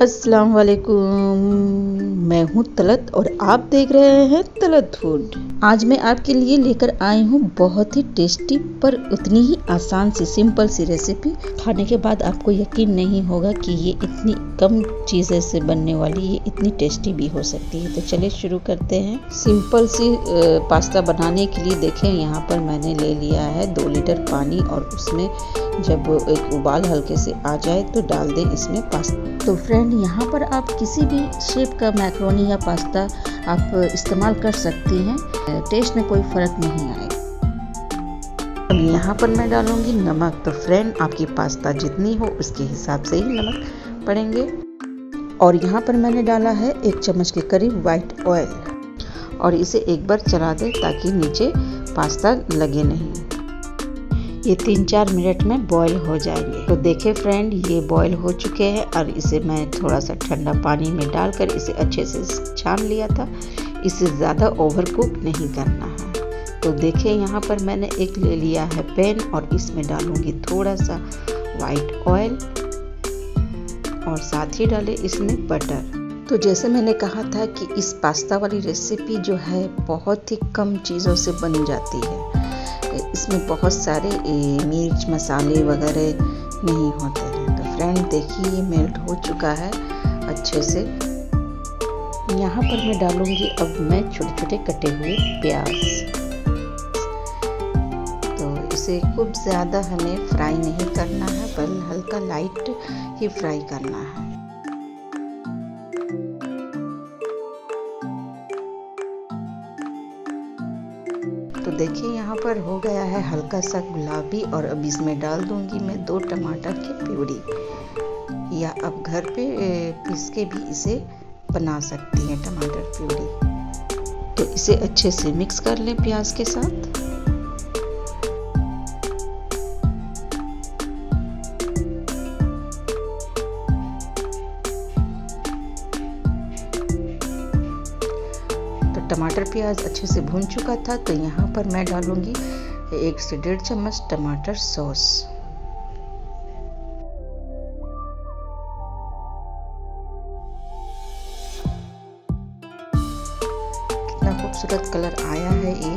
अस्सलाम वालेकुम मैं हूँ तलत और आप देख रहे हैं तलत फ़ूड। आज मैं आपके लिए लेकर आई हूँ बहुत ही टेस्टी पर उतनी ही आसान सी, सिंपल सी रेसिपी। खाने के बाद आपको यकीन नहीं होगा कि ये इतनी कम चीज़ें से बनने वाली, ये इतनी टेस्टी भी हो सकती है। तो चलिए शुरू करते हैं। सिंपल सी पास्ता बनाने के लिए देखें, यहाँ पर मैंने ले लिया है दो लीटर पानी और उसमें जब एक उबाल हल्के से आ जाए तो डाल दें इसमें पास्ता। तो फ्रेंड यहाँ पर आप किसी भी शेप का मैक्रोनी या पास्ता आप इस्तेमाल कर सकती हैं। टेस्ट में कोई फ़र्क नहीं आएगा। अब यहाँ पर मैं डालूँगी नमक। तो फ्रेंड आपकी पास्ता जितनी हो उसके हिसाब से ही नमक पड़ेंगे। और यहाँ पर मैंने डाला है एक चम्मच के करीब वाइट ऑयल और इसे एक बार चला दें ताकि नीचे पास्ता लगे नहीं। ये तीन चार मिनट में बॉईल हो जाएँगे। तो देखे फ्रेंड ये बॉईल हो चुके हैं और इसे मैं थोड़ा सा ठंडा पानी में डालकर इसे अच्छे से छान लिया था। इसे ज़्यादा ओवर कुक नहीं करना है। तो देखिए यहाँ पर मैंने एक ले लिया है पैन और इसमें डालूँगी थोड़ा सा वाइट ऑयल और साथ ही डाले इसमें बटर तो जैसे मैंने कहा था कि इस पास्ता वाली रेसिपी जो है बहुत ही कम चीज़ों से बन जाती है। इसमें बहुत सारे मिर्च, मसाले वगैरह नहीं होते हैं। तो फ्रेंड देखिए, ये मेल्ट हो चुका है अच्छे से। यहाँ पर मैं डालूँगी अब मैं छोटे छोटे कटे हुए प्याज। तो इसे खूब ज़्यादा हमें फ्राई नहीं करना है पर हल्का लाइट ही फ्राई करना है। तो देखिए, यहाँ पर हो गया है हल्का सा गुलाबी और अब इसमें डाल दूँगी मैं दो टमाटर की प्यूरी। या अब घर पे पीस के भी इसे बना सकती हैं टमाटर प्यूरी। तो इसे अच्छे से मिक्स कर लें प्याज के साथ। टमाटर प्याज अच्छे से भून चुका था तो यहाँ पर मैं डालूँगी एक से डेढ़ चम्मच टमाटर सॉस। कितना खूबसूरत कलर आया है ये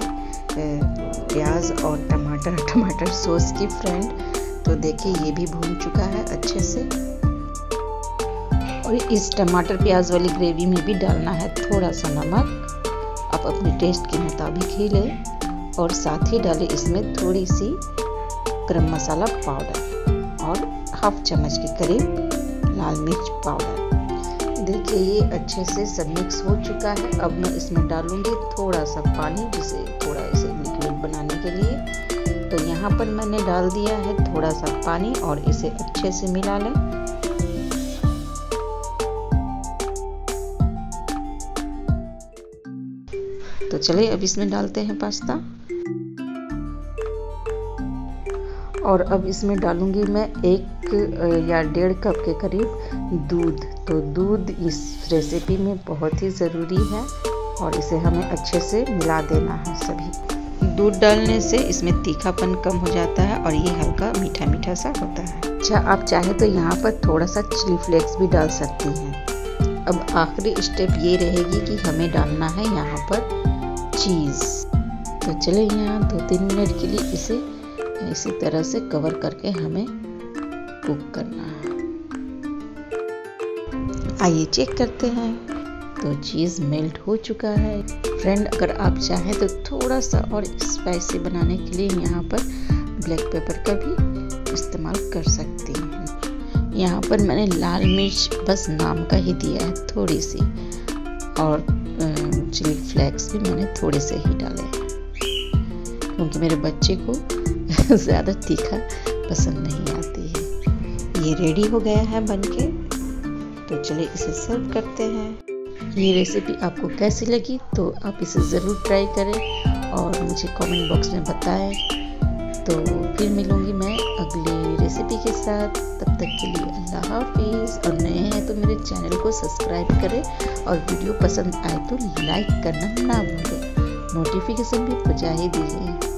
प्याज और टमाटर टमाटर सॉस की फ्रेंड। तो देखिए, ये भी भून चुका है अच्छे से। और इस टमाटर प्याज वाली ग्रेवी में भी डालना है थोड़ा सा नमक। आप अपने टेस्ट के मुताबिक ही लें और साथ ही डालें इसमें थोड़ी सी गरम मसाला पाउडर और हाफ़ चम्मच के करीब लाल मिर्च पाउडर देखिए, ये अच्छे से सब मिक्स हो चुका है। अब मैं इसमें डालूँगी थोड़ा सा पानी, जिसे थोड़ा इसे लिक्विड बनाने के लिए। तो यहाँ पर मैंने डाल दिया है थोड़ा सा पानी और इसे अच्छे से मिला लें। तो चलिए अब इसमें डालते हैं पास्ता। और अब इसमें डालूँगी मैं एक या डेढ़ कप के करीब दूध। तो दूध इस रेसिपी में बहुत ही ज़रूरी है और इसे हमें अच्छे से मिला देना है सभी। दूध डालने से इसमें तीखापन कम हो जाता है और ये हल्का मीठा मीठा सा होता है। अच्छा आप चाहें तो यहाँ पर थोड़ा सा चिली फ्लेक्स भी डाल सकती हैं। अब आखिरी स्टेप ये रहेगी कि हमें डालना है यहाँ पर चीज़। तो चले यहाँ दो तीन मिनट के लिए इसे, इसी तरह से कवर करके हमें कुक करना है। आइए चेक करते हैं। तो चीज़ मेल्ट हो चुका है। फ्रेंड अगर आप चाहें तो थोड़ा सा और स्पाइसी बनाने के लिए यहाँ पर ब्लैक पेपर का भी इस्तेमाल कर सकती हैं। यहाँ पर मैंने लाल मिर्च बस नाम का ही दिया है थोड़ी सी और चिली फ्लेक्स भी मैंने थोड़े से ही डाले हैं। क्योंकि मेरे बच्चे को ज़्यादा तीखा पसंद नहीं आती है। ये रेडी हो गया है बनके। तो चलिए इसे सर्व करते हैं। ये रेसिपी आपको कैसी लगी तो आप इसे ज़रूर ट्राई करें और मुझे कमेंट बॉक्स में बताएँ। तो फिर मिलूँगी मैं अगली रेसिपी के साथ, तब तक के लिए अल्लाह हाफिज़। और नए हैं तो मेरे चैनल को सब्सक्राइब करें और वीडियो पसंद आए तो लाइक करना ना भूलें। नोटिफिकेशन भी पहुँचा ही दीजिए।